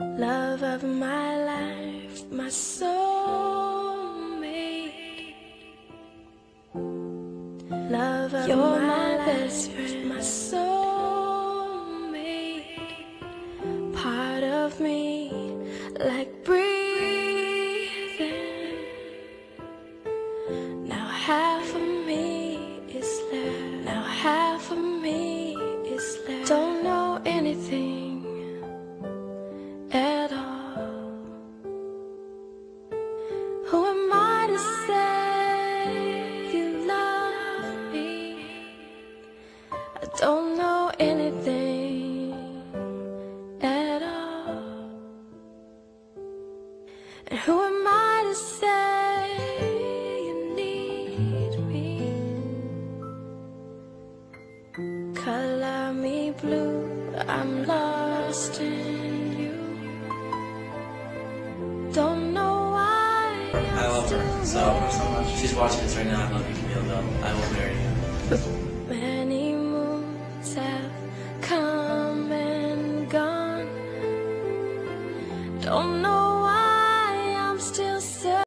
Love of my life, my soulmate. Love of You're my, my best friend, my soulmate. Part of me, like breathing. Now half of me Who am I to say you love me? I don't know anything at all. And who am I to say you need me? Color me blue, I'm lost in you. Don't I love her so, much. She's watching this right now. I love you, Camille, though. I will marry you. Many moons have come and gone. Don't know.